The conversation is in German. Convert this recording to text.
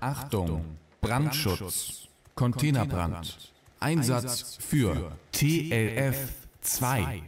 Achtung, Brandschutz, Containerbrand, Einsatz für TLF 2.